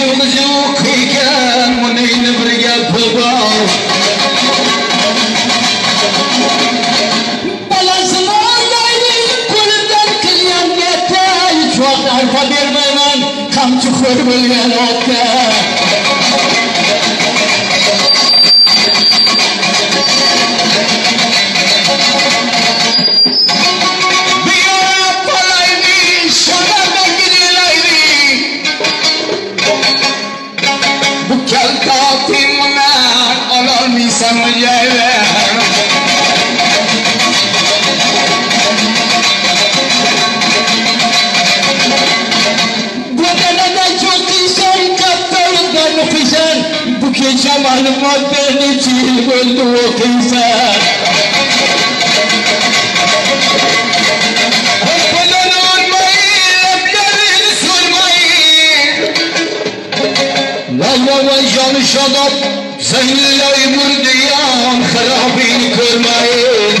ishimiz yo'q ekan muningni bir gapi bor Çok arpa vermemem, kamçı koy böyle notta. ki Cemal Madden için öldü o kıysa Vallahi yanlış adam Zehirley mürdiyan Harabini kırmayın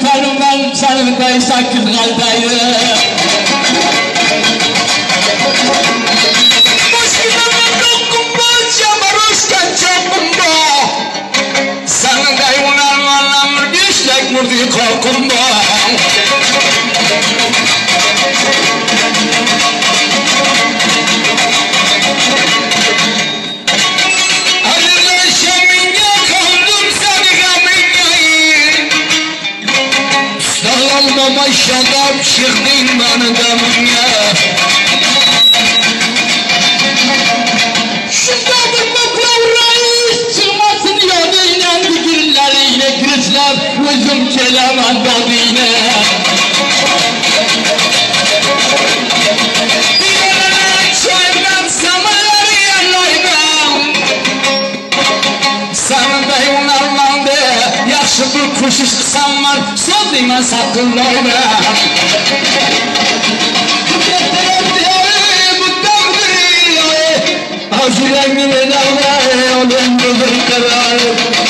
Tutarım ben sarımda sakız kaldayı Ama şadap çıktın benden Satma sakın orada Azulen gülen avra Olun bulur karar